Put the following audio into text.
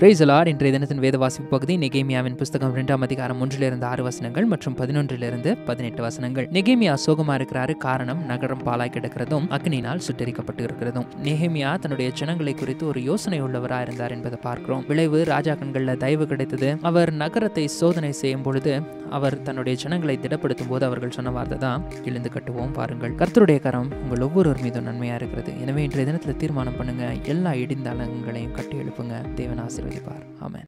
பிரேசலார் இன்றைய தினத்தின் வேத வாசிப்பு பகுதி நெகேமியாவின் புஸ்தகம் இரண்டாம் அதிகாரம் ஒன்றிலிருந்து ஆறு வசனங்கள் மற்றும் பதினொன்றிலிருந்து பதினெட்டு வசனங்கள். நெகேமியா சோகமா இருக்கிறாரு காரணம் நகரம் பாலாய் கிடக்கிறதும் அக்னினால் சுட்டரிக்கப்பட்டு இருக்கிறதும். நெகேமியா தன்னுடைய ஜனங்களை குறித்து ஒரு யோசனை உள்ளவரா இருந்தார் என்பதை பார்க்கிறோம். விளைவு ராஜா தயவு கிடைத்தது. அவர் நகரத்தை சோதனை செய்யும் பொழுது அவர் தன்னுடைய ஜனங்களை திடப்படுத்தும் போது அவர்கள் சொன்ன வார்த்தை தான் எழுந்து கட்டுவோம் பாருங்கள். கர்த்தருடைய கரம் உங்கள் ஒவ்வொருவர் மீதும் நன்மையா இருக்கிறது. எனவே இன்றைய தினத்தில் தீர்மானம் பண்ணுங்க. எல்லா இடிந்த அலங்கங்களையும் கட்டி எழுப்புங்க. യേശുക്രിസ്തുവിൽ പാർ ആമേൻ